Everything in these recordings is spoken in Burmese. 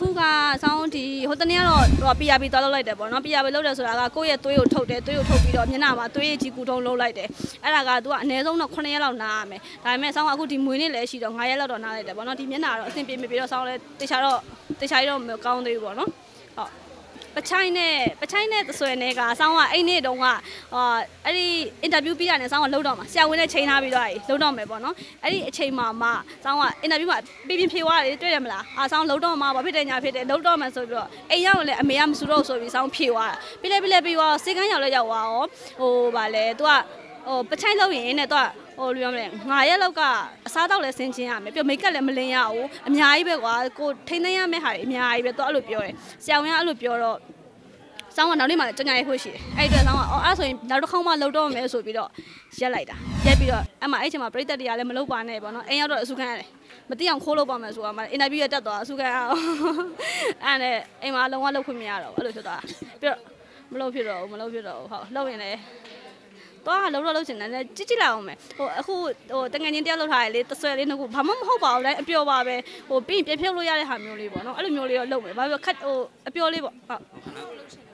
အခုကဆောင်းဒီဟိုတနေ့ကတော့ဟို PRP သွားလုပ်လိုက်တယ်ပေါ့နော် PRP လုပ်တယ်ဆိုတာကကိုယ့်ရဲ့သွေးကိုထုတ်တယ်သွေးကိုထုတ်ပြီးတော့မျက်နှာမှာသွေးရဲ့ကြီးကူထုံးလုပ်လိုက်တယ်အဲ့ဒါက तू ကအနည်းဆုံးတော့9ရက်လောက်နားရမယ်ဒါပေမဲ့ဆောင်းကအခုဒီမွေးနေ့လည်းရှိတော့9ရက်လောက်တော့နားလိုက်တယ်ပေါ့နော်ဒီမျက်နှာကတော့အဆင်ပြေမပြေတော့ဆောင်းလည်းတခြားတော့တခြားတော့မကောင်းသေးဘူးပေါ့နော်ဟုတ် ပချိုင်းနဲ့ပချိုင်းနဲ့သဆွဲနဲ့ကဆောင်းကအဲ့နေ့တုန်းကဟာအဲ့ဒီအင်တာဗျူးပြီးတာနဲ့ဆောင်းကလှုပ်တော့မှာဆရာဝန်နဲ့ချိန်ထားပြီးတော့လှုပ်တော့မယ်ပေါ့နော်အဲ့ဒီအချိန်မှာမှဆောင်းကအင်တာဗျူးမှာပြပြဖြေသွားတယ်တွေ့ရမလားအာဆောင်းလှုပ်တော့မှာဘာဖြစ်တယ်ညာဖြစ်တယ်လှုပ်တော့မယ်ဆိုပြီးတော့အိမ်ရောက်ရင်လည်းအမေကမစူတော့ဆိုပြီးဆောင်းဖြေသွားတာပြီးလဲပြီးလဲပြီးသွားစေကန်းရောက်လဲရောက်သွားရောဟိုဗာလဲ तू က ဟိုပချိုင်းလောက်ရင်နဲ့ तू ကဟိုလူရမလဲငါရက်လောက်ကအစားတော့လဲဆင်းချင်းရမယ်ပြီးမိတ်ကပ်လည်းမလင်းရဘူးအများကြီးပဲကွာကိုထိန်းသိမ်းရမယ့်ဟာတွေအများကြီးပဲ तू အဲ့လိုပြောတယ်ဆရာဝန်ကအဲ့လိုပြောတော့ဆောင်းကနောက်နေ့မှလည်းကြောင်ညာရိုက်ဖို့ရှိတယ်အဲ့ဒီအတွက်ဆောင်းကအော်အဲ့ဆိုရင်နောက်တစ်ခေါက်မှလောက်တော့မယ်ဆိုပြီးတော့ရက်လိုက်တာရက်ပြီးတော့အဲ့မှာအဲ့ချိန်မှာပြိသက်တရားလည်းမလုပ်ပါနဲ့ပေါ့နော်အိမ်ရောက်တော့အဆူခံရတယ်မသိအောင်ခိုးလို့ပါမယ်ဆိုတာမှအင်တာဗျူးရတက်သွားအဆူခံအောင်အဲ့နဲ့အိမ်မှာလုံးဝလုပ်ခွင့်မရတော့ဘူးအဲ့လိုဖြစ်သွားပြီးတော့မလုပ်ဖြစ်တော့ဘူးမလုပ်ဖြစ်တော့ဘူးဟုတ်လုပ်ရင်လည်း တော့လုံးတော့လုံးချင်တယ်ကြည့်ကြည့်လိုက်အောင်မယ်ဟိုအခုဟိုတငယ်ချင်းတယောက်လောက်ထားရလေတဆွဲလေးနှစ်ခုဘာမှမဟုတ်ပါဘူးလဲအပျော်ပါပဲဟိုပြီးရင်ပြဖြုတ်လို့ရတဲ့ဟာမျိုးလေးပေါ့နော်အဲ့လိုမျိုးလေးတော့လုပ်မယ်ဘာဖြစ်ခတ်ဟိုအပျော်လေးပေါ့ဟုတ်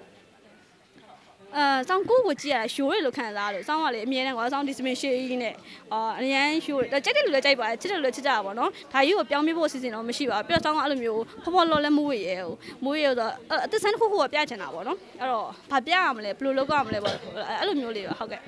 အဲစောင်းကိုကိုကြည့်ရတာရှိုးရလို့ခံစားလို့စောင်းကလေအမြဲတမ်းကွာစောင်းဒီစမင်ရှေးကြီးနဲ့အာအရန်ရှိုးတယ်ကြိုက်တဲ့လူလည်းကြိုက်ပါတယ်ချစ်တဲ့လူလည်းချစ်ကြတာပေါ့နော်ဒါကြီးကိုပြောင်းပြဖို့အစီအစဉ်တော့မရှိပါဘူးပြီးတော့စောင်းကအဲ့လိုမျိုးဖော်ဖော်လော်လဲမိုးရရဲ့ဟိုမိုးရတော့အသက်ဆန်းတစ်ခုခုကပြချင်တာပေါ့နော်အဲ့တော့ဘာပြရမလဲဘယ်လိုလုပ်ရမလဲပေါ့အဲ့လိုမျိုးလေးပါဟုတ်ကဲ့